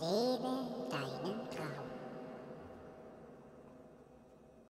Liebe